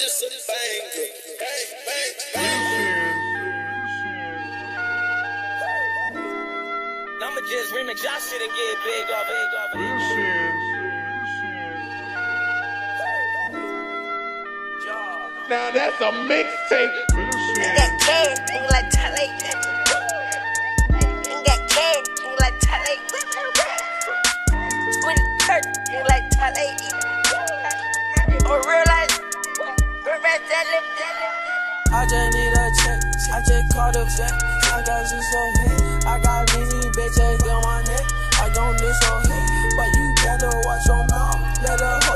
this a. Bang, bang, bang. I'ma just remix y'all shit and get big off it. This is. Now that's a mixtape. Ain't got like like the. man, tell him, tell him. I just need a check, I just called a vet. I got you so hit, I got many bitches on my neck. I don't look so hit, but you better watch your mouth. Let her.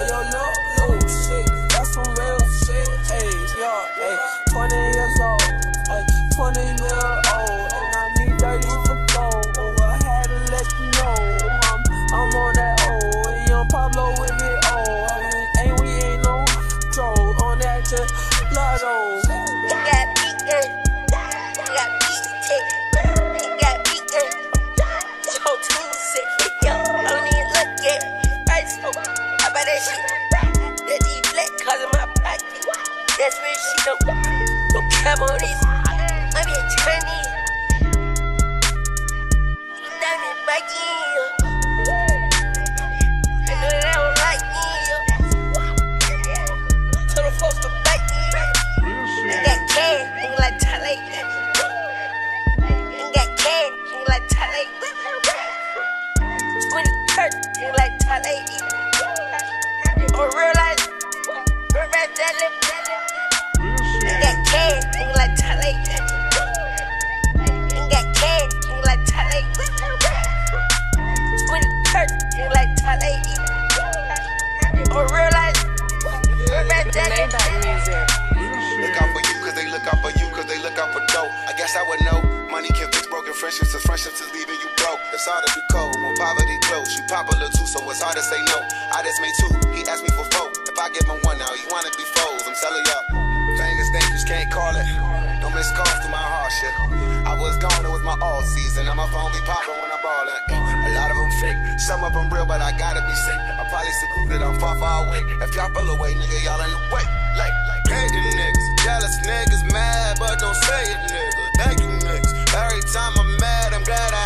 real, but I gotta be safe. I'm probably secluded, I'm far, far away. If y'all fell away, nigga, y'all ain't away. Like, like, hey, the niggas. Jealous niggas mad, but don't say it, nigga. Thank you, niggas. Every time I'm mad, I'm glad I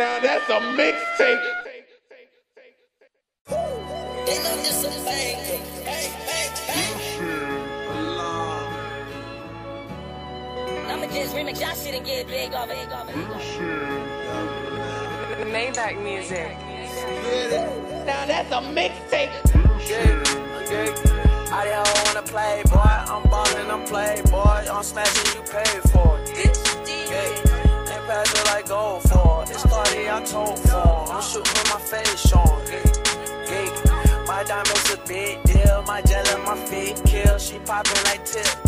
Now that's a mixtape. Maybach music. Now that's a mixtape. Yeah. I don't wanna play, boy. I'm ballin', I'm play, boy. I'm smashing, you pay for it. Yeah. They pass it like gold for it. It's Cardi, I told for. I'm shooting with my face on. Yeah, yeah. My diamonds a big deal. My gel and my feet kill. She poppin' like tip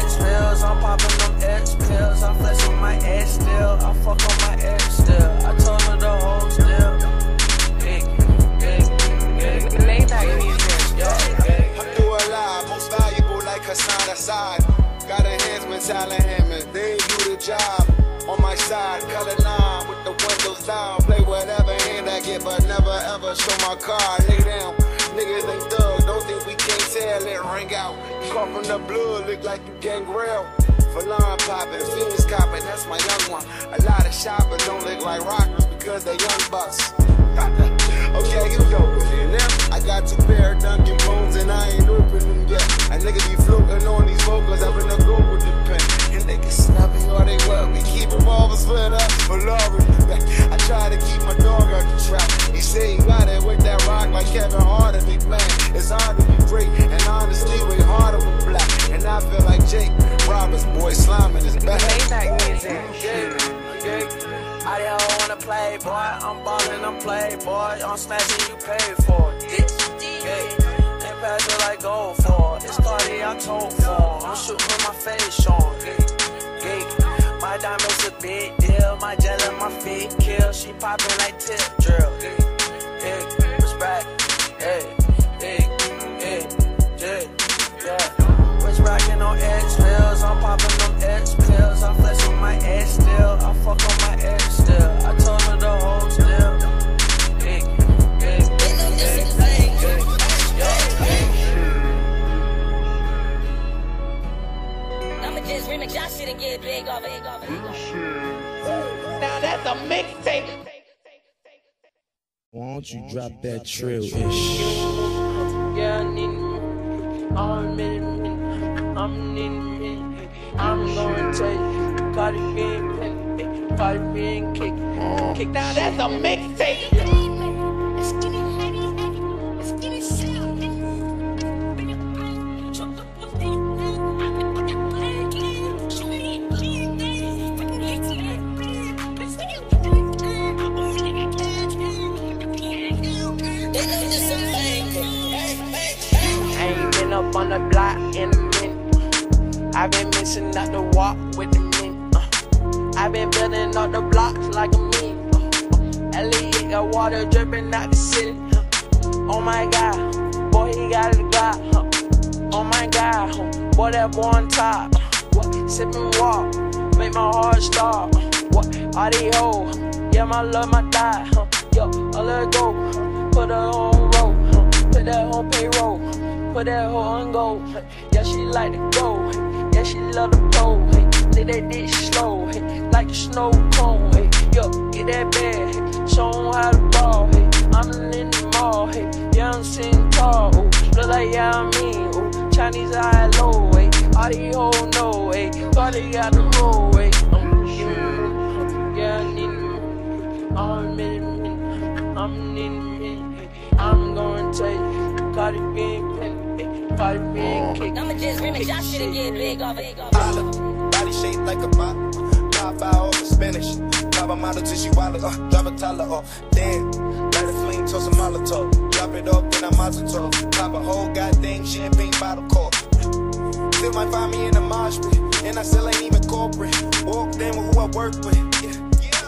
X pills. I'm poppin' them X pills. I'm flexing my ass still. I fuck on my ex still. I told her the whole still. Music. Yeah, a most valuable like Hassan Assad. Got enhancements, Allen Hammond, they do the job. On my side, color line with the windows down. Play whatever hand I get, but never ever show my card. Out. From the blood, look like you gangrel. For line popping, fumes copping, that's my young one. A lot of shoppers don't look like rockers because they young bucks. okay, you go with it. Now I got two pair of Dunkin' Bones and I ain't open them yet. A nigga be floating on these vocals up in the group with the pen. And they can snap me all they want. We keep revolvers for up for Laura. I try to keep my dog out the trap. Kevin Hart, a big man. It's hard to be great and honestly way harder with black. And I feel like Jake Roberts, boy, slamming is back. Maybach music. Yeah, yeah. I don't wanna play, boy. I'm ballin', I'm play, boy. I'm smashing, you pay for it. Yeah, ain't pass it like gold for. It's Cardi, I told for. I'm shooting with my face on. Yeah, yeah. My diamonds a big deal. My gel and my feet kill. She poppin' like tip drill. Yeah, yeah. Respect. Yeah, yeah, yeah, yeah, yeah. Rich rockin' on X pills. I'm poppin' them X pills. I'm flexing my ass still. Don't you drop that trill ish? Yeah, I need me. I'm in me. I'm in. I'm gonna take Cardi B, Cardi B and kick, kick. Now that's a mixtape. On the block in a minute. I've been missing out the walk with the mint. Uh. I've been building up the blocks like a mint. Uh. Elliot got water dripping out the city. Uh. Oh my god, boy, he got it got. Uh. Oh my god, uh. boy, that boy on top. Uh. What? Sip and walk, make my heart stop. Uh. What? All hoes, yeah, my love, my die. Uh. Yo, I let go, put her on roll. Put that on payroll, put that hoe on go. Yeah, she like to go, yeah, she love to. Hey, lick that dick slow, like a snow cone. Yo, get that bag, show 'em how to ball. I'm in the mall, yeah, I'm sitting tall. Look like yeah, I mean, ooh, Chinese high low, all these hoes know, hey, Cardi got the roll, yeah, I need me. I'm in. I'm in. I'm take Cardi B and Cardi B just remix y'all shit get big off. Holla, body shaped like a bottle. Pop out all the Spanish. Pop a model till she wallet. Uh, drop a toddler off. Damn, light a flame, toss a Molotov. Drop it off, then I'm Mazel Pop a whole goddamn champagne bottle cork. Still might find me in a mosh pit. And I still ain't even corporate. Walked in with who I work with.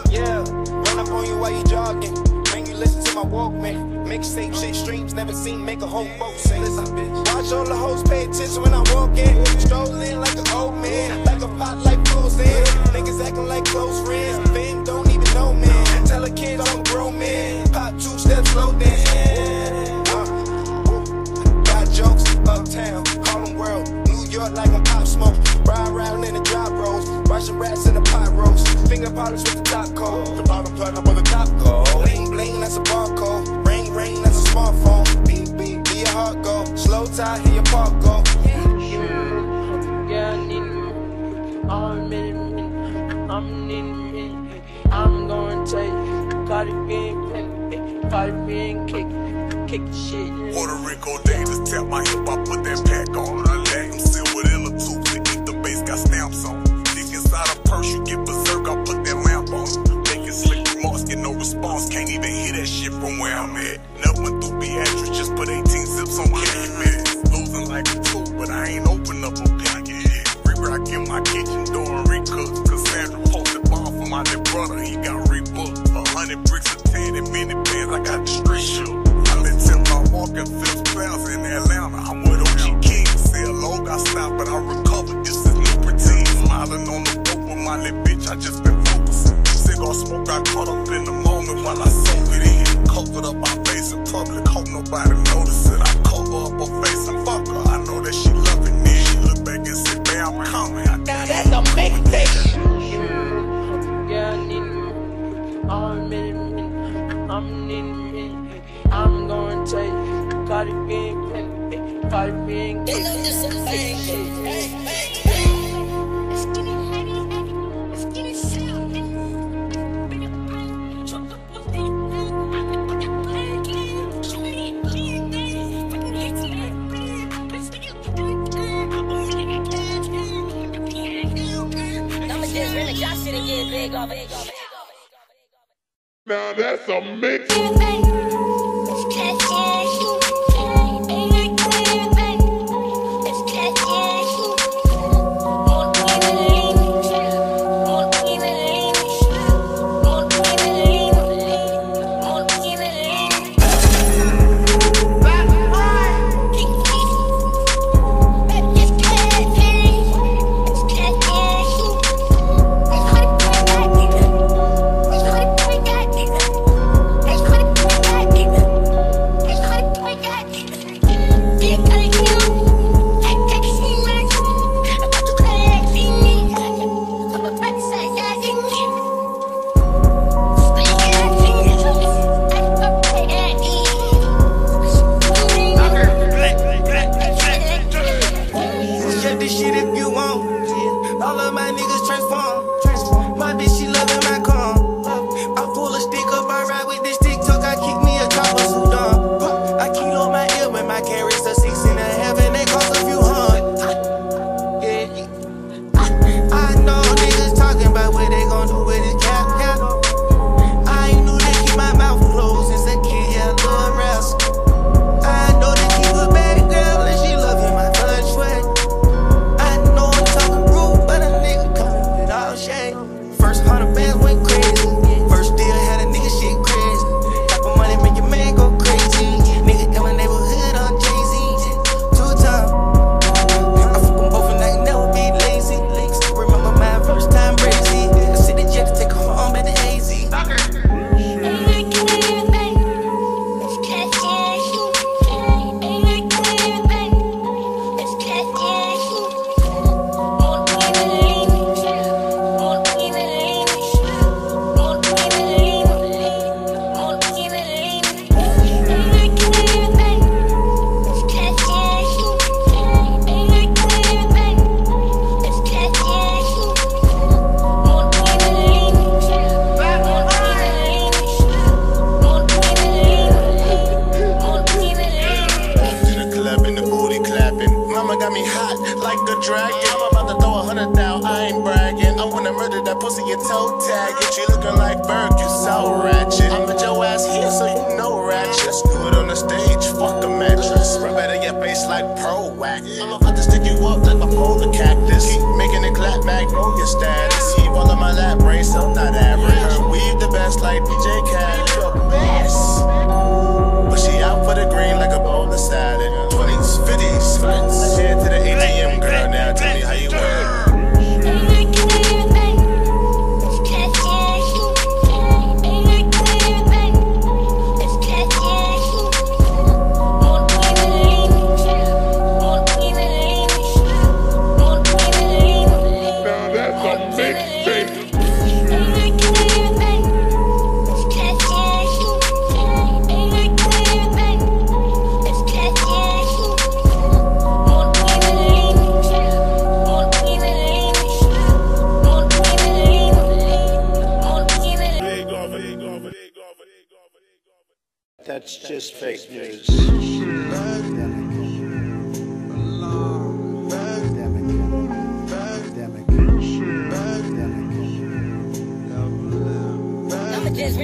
Yeah, yeah. Run up on you while you jogging. Man, you listen to my Walkman. Mixtape shit streams, never seen make a whole boat sing. Watch all the hoes pay attention when I walk in. Strolling like an old man, like a pot like frozen. Niggas acting like close friends. Fame don't even know me. Tell a kid I'm a grown man. Pop two steps slow dance. Uh, got jokes uptown, Harlem World, New York like I'm pop smoke. Ride around in the drop rolls, watching rats in the pot roast. Finger polish with the top coat. The bottom up on the top coat. Bling bling, that's a bar barcode. Smartphone. Beep beep, be your heart go. Slow tie, hear your park go. Yeah, I need me. I'm in me. I'm in me. I'm gonna take Cardi B and Cardi B and kick, kick shit. Puerto Rico Davis, tap my hip, I put that pack on. Shit and get big off it. Now that's a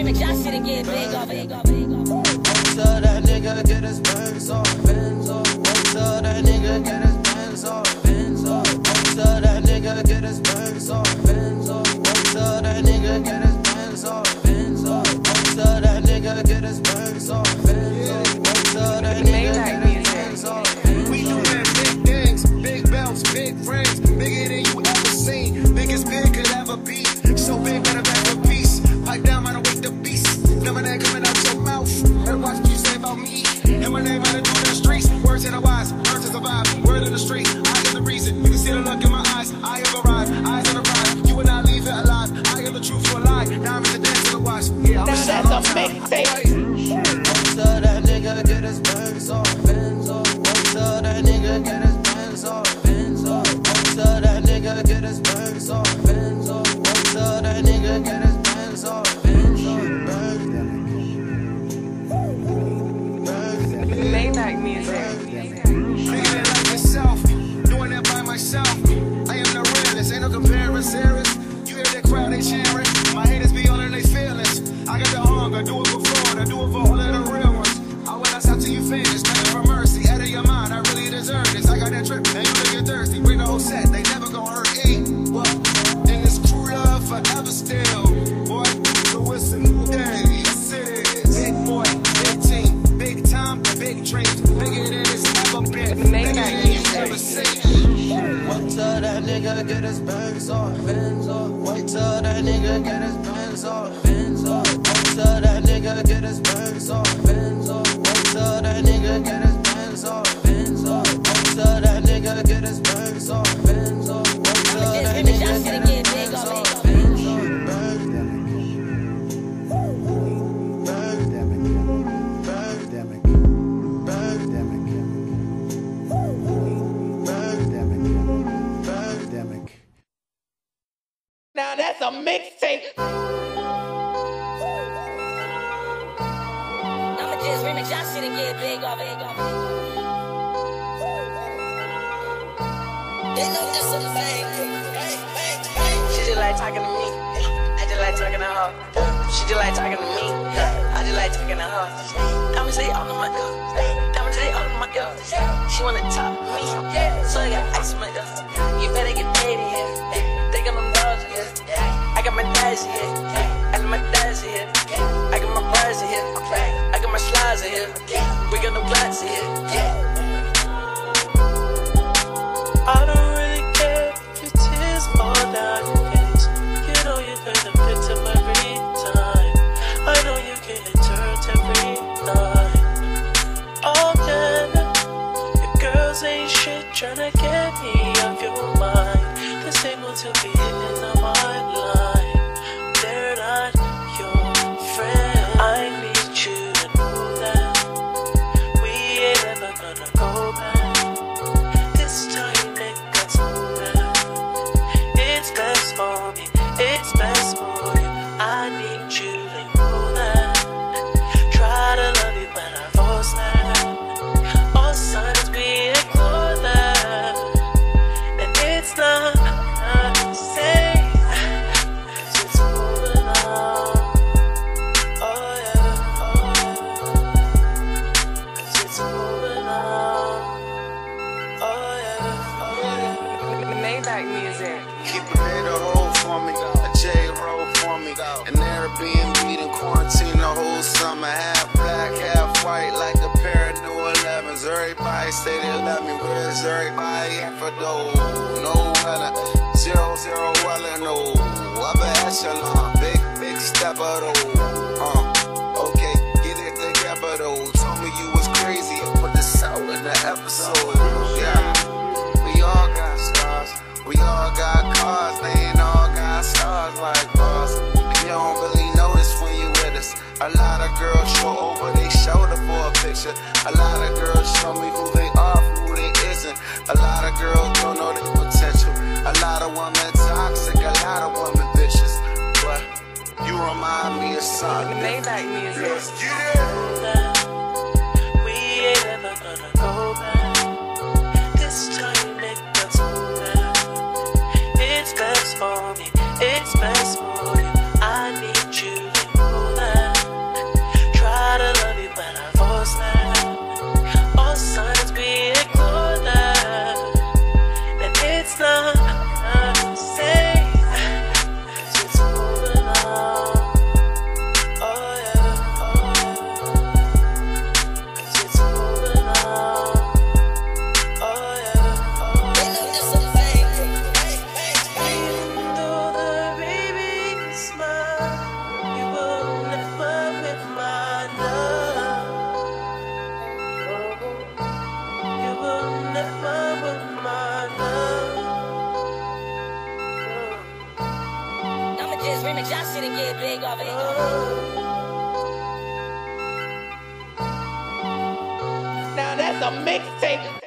remix y'all shit and get big off You can Just remix y'all shit get big off it. They know this is bang. She just like talking to me. I just like talking to her. She just like talking to me. I just like talking to her. I'ma say all of my girl. I'ma say all of my girl. She wanna top me. So I got ice in my girl. You better get paid here. They got my dogs here. I got my dash here. I got my dash here. I got my bars here. My slides in here. We got no glass in here. I don't really care if your tears fall down your face. You know you're gonna pick up every time. I know you it turned every night. Oh yeah, your girls ain't shit tryna get me off your mind. This ain't what to be Maybach music. Keep a bit of hold for me, a J roll for me. An Airbnb in quarantine the whole summer. Half black, half white, like a pair of new 11s. Everybody say they love me, where's everybody at for those? No weather, zero, zero weather, no. Upper echelon, big, big stepper though. Uh, okay, get it together though. Told me you was crazy, put this out in the episode. We all got cars, they ain't all got stars like. You don't really notice when you with us. A lot of girls show over they shoulder for a picture. A lot of girls show me who they are, who they isn't. A lot of girls don't know their potential. A lot of women toxic, a lot of women vicious. But you remind me of something. Maybach music. Yes, yeah. Now that's a mixtape.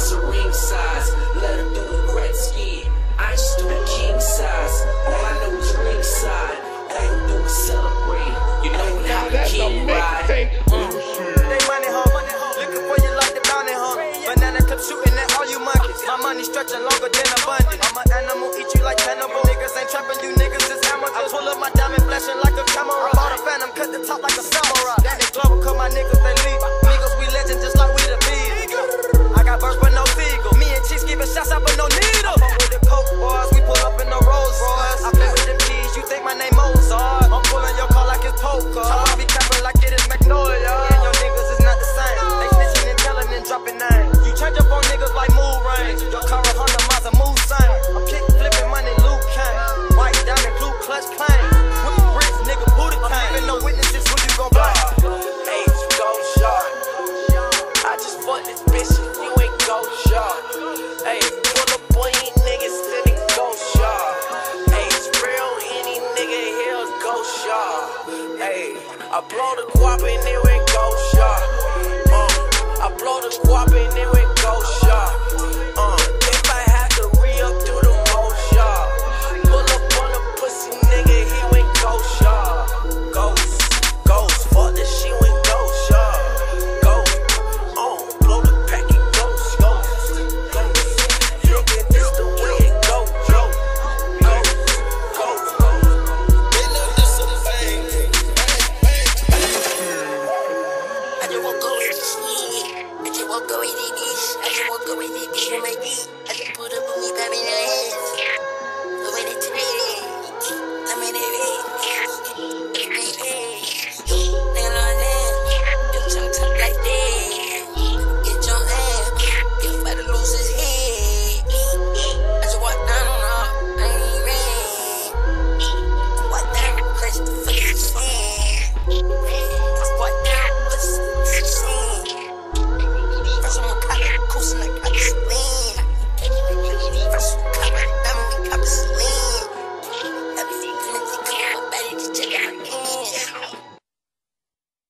monster ring size. Let her through the great skin. I just do a king size. All I know is ring side. I do is celebrate. You know when I'm the king ride. Mm. They money home, money home. Looking for you like the bounty home. Banana clip shooting at all you monkeys. My money stretching longer than a bunny. I'm an animal, eat you like cannibal. Niggas ain't trapping you niggas, just amateurs. I pull up my diamond flashing like a camera. I bought a phantom, cut the top like a samurai. That the club, cause my niggas they leave. Niggas, we legend just giving shots out, but no need em. I'm with the Coke boys, we pull up in the Rolls Royce. I play with them keys, you think my name Mozart. I'm pulling your car like it's poker.